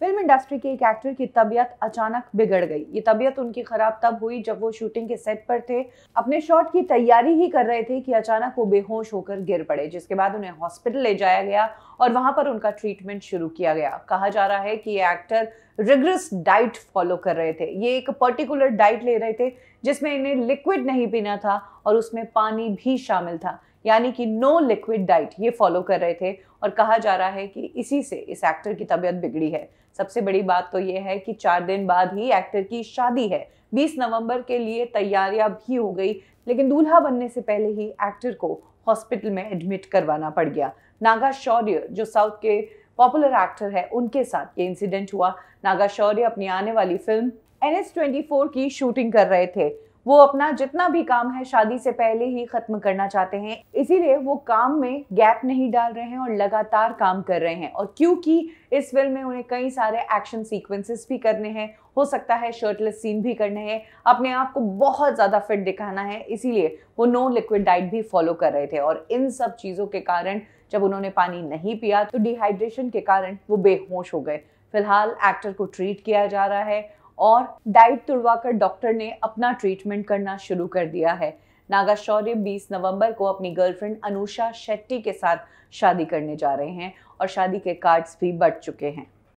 Film industry के एक actor की तबीयत अचानक बिगड़ गई। ये तबीयत उनकी खराब तब हुई जब वो शूटिंग के सेट पर थे। अपने शॉट की तैयारी ही कर रहे थे कि अचानक वो बेहोश होकर गिर पड़े, जिसके बाद उन्हें हॉस्पिटल ले जाया गया और वहाँ पर उनका ट्रीटमेंट शुरू किया गया। कहा जा रहा है कि ये एक्टर रिग्रेस डाइट फॉलो कर रहे थे। ये एक पर्टिकुलर डाइट ले रहे थे जिसमें इन्हें लिक्विड नहीं पीना था और उसमें पानी भी शामिल था। यानी कि नो लिक्विड डाइट ये फॉलो कर रहे थे और कहा जा रहा है कि इसी से इस एक्टर की तबीयत बिगड़ी है। सबसे बड़ी बात तो ये है कि चार दिन बाद ही एक्टर की शादी है। 20 नवंबर के लिए तैयारियाँ भी हो गई, लेकिन दूल्हा बनने से पहले ही एक्टर को हॉस्पिटल में एडमिट करवाना पड़ गया। नागा शौर्य, जो साउथ के पॉपुलर एक्टर है, उनके साथ ये इंसिडेंट हुआ। नागा शौर्य अपनी आने वाली फ़िल्म एन एस की शूटिंग कर रहे थे। वो अपना जितना भी काम है शादी से पहले ही खत्म करना चाहते हैं। इसीलिए वो काम में गैप नहीं डाल रहे हैं और लगातार काम कर रहे हैं। और क्योंकि इस फ़िल्म में उन्हें कई सारे एक्शन सीक्वेंसेस भी करने हैं, हो सकता है शर्टलेस सीन भी करने हैं, अपने आप को बहुत ज़्यादा फिट दिखाना है। इसीलिए वो नो लिक्विड डाइट भी फॉलो कर रहे थे। और इन सब चीज़ों के कारण जब उन्होंने पानी नहीं पिया तो डिहाइड्रेशन के कारण वो बेहोश हो गए। फ़िलहाल एक्टर को ट्रीट किया जा रहा है। और डाइट तुड़वाकर डॉक्टर ने अपना ट्रीटमेंट करना शुरू कर दिया है। नागा शौर्य 20 नवंबर को अपनी गर्लफ्रेंड अनुषा शेट्टी के साथ शादी करने जा रहे हैं और शादी के कार्ड्स भी बढ़ चुके हैं।